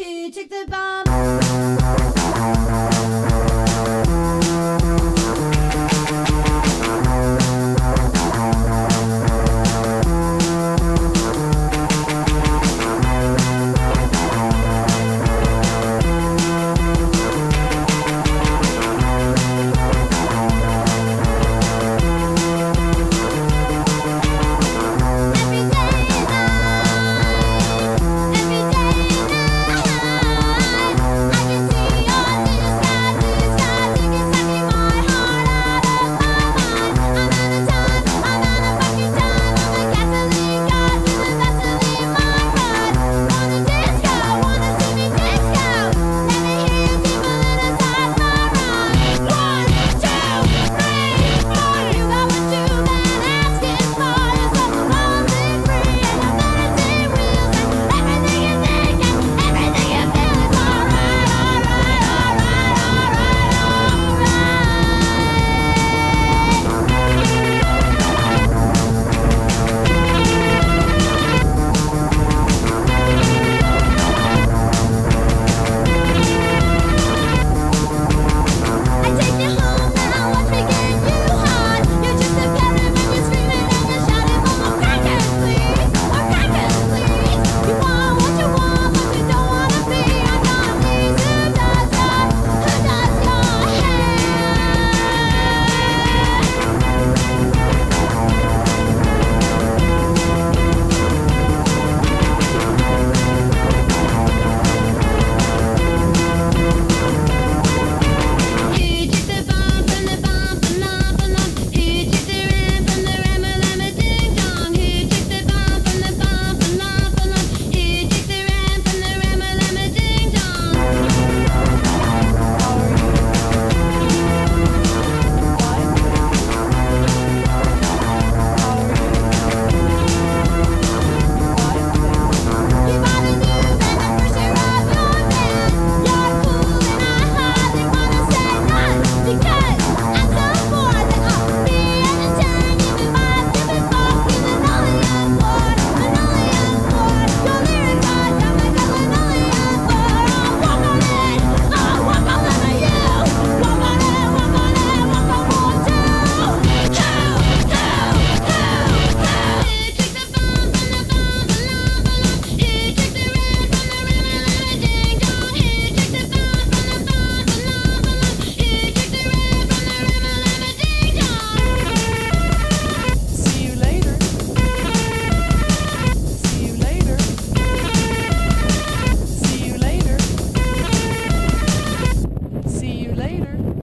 Who took the bomb?